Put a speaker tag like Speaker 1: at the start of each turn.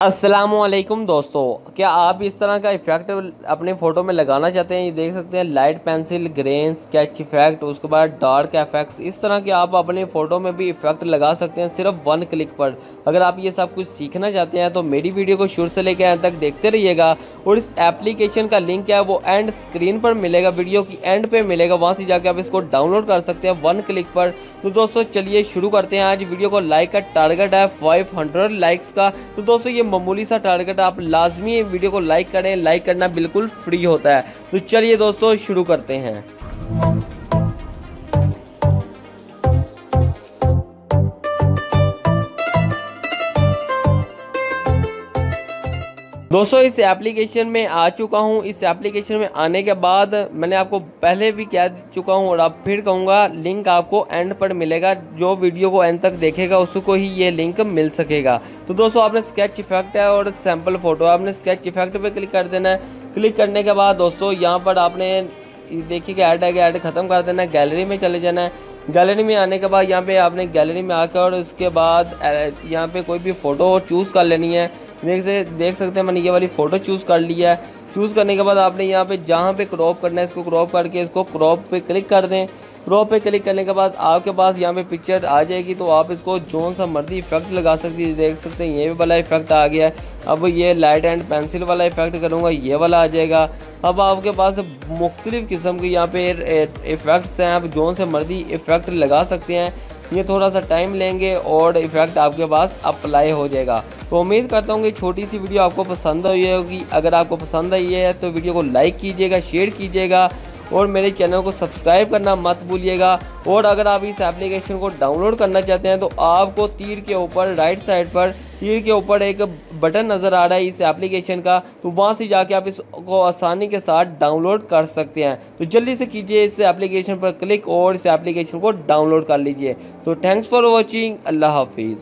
Speaker 1: السلام علیکم دوستو، کیا آپ اس طرح کا ایفیکٹ اپنے فوٹو میں لگانا چاہتے ہیں؟ یہ دیکھ سکتے ہیں light pencil green sketch effect اس کے بعد ڈارک ایفیکٹس اس طرح کے آپ اپنے فوٹو میں بھی ایفیکٹ لگا سکتے ہیں صرف ون کلک پر۔ اگر آپ یہ سب کچھ سیکھنا چاہتے ہیں تو میری ویڈیو کو شروع سے لے کے تک دیکھتے رہیے گا۔ اور اس اپلیکیشن کا لنک ہے، وہ اینڈ سکرین پر ملے گا، ویڈیو کی اینڈ پہ ملے گا۔ وہاں سے جا کے آپ اس کو ڈاؤن لوڈ کر سکتے ہیں ون کلک پر۔ تو دوستو، چلیے شروع کرتے ہیں۔ آج ویڈیو کو لائک کا ٹارگٹ ہے 500 لائکس کا۔ تو دوستو، یہ معمولی سا ٹارگٹ آپ لازمی ویڈیو کو لائک کریں لائک کرنا بالکل فری ہوتا ہے۔ تو چلیے دوستو، شروع کرتے ہیں۔ دوستو، اس اپلیکیشن میں آ چکا ہوں۔ اس اپلیکیشن میں آنے کے بعد میں نے آپ کو پہلے بھی کہہ چکا ہوں اور اب پھر کہوں گا لنک آپ کو اینڈ پر ملے گا۔ جو ویڈیو کو اینڈ تک دیکھے گا، اس کو ہی یہ لنک مل سکے گا۔ تو دوستو، آپ نے سکیچ ایفیکٹ ہے اور سیمپل فوٹو آپ نے سکیچ ایفیکٹ پہ کلک کر دینا ہے۔ کلک کرنے کے بعد دوستو، یہاں پر آپ نے دیکھیے کہ ایڈ ہے کہ ایڈ ختم کر دینا ہے۔ گیلری میں چلے جانا ہے۔ گیلری میں آنے کے بعد یہاں پہ آپ نے گیلری میں آ کر اس کے بعد eh, یہاں پہ کوئی بھی فوٹو چوز کر لینی ہے۔ دیکھ سکتے ہیں، میں نے یہ والی فوٹو چوز کر لیا ہے۔ چوز کرنے کے بعد آپ نے یہاں پہ جہاں پہ کراپ کرنا ہے، اس کو کراپ کر کے اس کو کراپ پہ کلک کر دیں۔ کراپ پہ کلک کرنے کے بعد آپ کے پاس یہاں پہ پکچر آ جائے گی، تو آپ اس کو جون سا مرضی ایفیکٹ لگا سکتی دیکھ سکتے ہیں، یہ بھی والا ایفیکٹ آ گیا ہے۔ اب یہ لائٹ اینڈ پینسل والا ایفیکٹ کروں گا، یہ والا آ جائے گا۔ اب آپ کے پاس مختلف قسم کے یہاں پہ ایفیکٹس ہیں، آپ جون سے مرضی ایفیکٹ لگا سکتے ہیں۔ یہ تھوڑا سا ٹائم لیں گے اور ایفیکٹ آپ کے پاس اپلائی ہو جائے گا۔ تو امید کرتا ہوں کہ چھوٹی سی ویڈیو آپ کو پسند ہوئی ہوگی۔ اگر آپ کو پسند آئی ہے تو ویڈیو کو لائک کیجیے گا شیئر کیجیے گا اور میرے چینل کو سبسکرائب کرنا مت بھولیے گا۔ اور اگر آپ اس اپلیکیشن کو ڈاؤن لوڈ کرنا چاہتے ہیں تو آپ کو تیر کے اوپر رائٹ سائڈ پر یہ کے اوپر ایک بٹن نظر آ رہا ہے اس اپلیکیشن کا، تو وہاں سے جا کے آپ اس کو آسانی کے ساتھ ڈاؤن لوڈ کر سکتے ہیں۔ تو جلدی سے کیجیے اس اپلیکیشن پر کلک اور اس اپلیکیشن کو ڈاؤن لوڈ کر لیجیے۔ تو تھینکس فار واچنگ اللہ حافظ۔